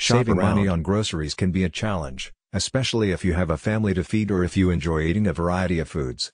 Saving around. money on groceries can be a challenge, especially if you have a family to feed or if you enjoy eating a variety of foods.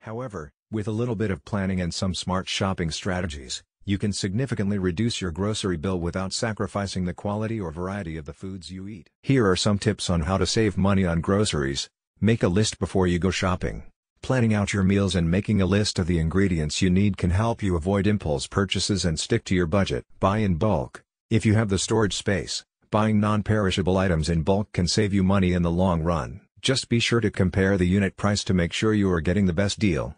However, with a little bit of planning and some smart shopping strategies, you can significantly reduce your grocery bill without sacrificing the quality or variety of the foods you eat. Here are some tips on how to save money on groceries. Make a list before you go shopping. Planning out your meals and making a list of the ingredients you need can help you avoid impulse purchases and stick to your budget. Buy in bulk. If you have the storage space, buying non-perishable items in bulk can save you money in the long run. Just be sure to compare the unit price to make sure you are getting the best deal.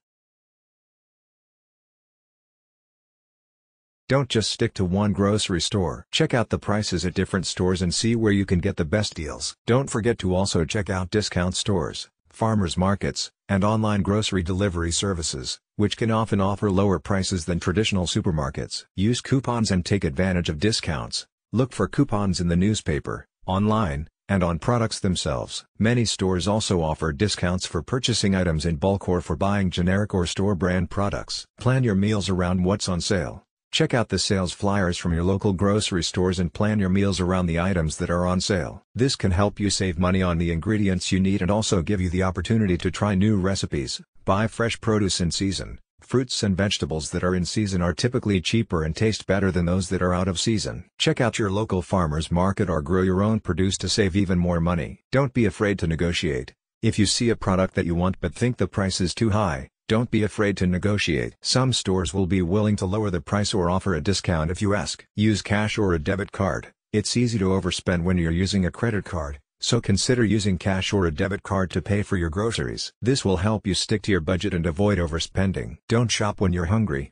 Don't just stick to one grocery store. Check out the prices at different stores and see where you can get the best deals. Don't forget to also check out discount stores, farmers markets, and online grocery delivery services, which can often offer lower prices than traditional supermarkets. Use coupons and take advantage of discounts. Look for coupons in the newspaper, online, and on products themselves. Many stores also offer discounts for purchasing items in bulk or for buying generic or store brand products. Plan your meals around what's on sale. Check out the sales flyers from your local grocery stores and plan your meals around the items that are on sale. This can help you save money on the ingredients you need and also give you the opportunity to try new recipes. Buy fresh produce in season. Fruits and vegetables that are in season are typically cheaper and taste better than those that are out of season. Check out your local farmer's market or grow your own produce to save even more money. Don't be afraid to negotiate. If you see a product that you want but think the price is too high, don't be afraid to negotiate. Some stores will be willing to lower the price or offer a discount if you ask. Use cash or a debit card. It's easy to overspend when you're using a credit card, so consider using cash or a debit card to pay for your groceries. This will help you stick to your budget and avoid overspending. Don't shop when you're hungry.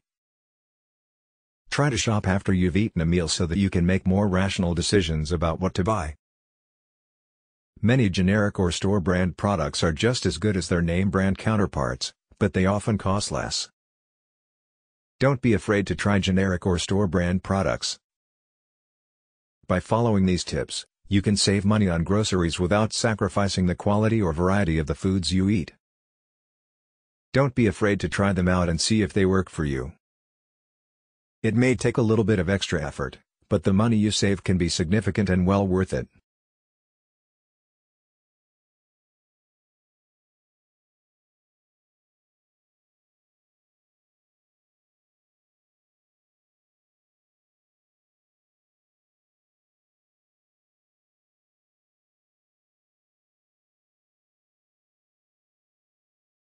Try to shop after you've eaten a meal so that you can make more rational decisions about what to buy. Many generic or store brand products are just as good as their name brand counterparts, but they often cost less. Don't be afraid to try generic or store brand products. By following these tips, you can save money on groceries without sacrificing the quality or variety of the foods you eat. Don't be afraid to try them out and see if they work for you. It may take a little bit of extra effort, but the money you save can be significant and well worth it.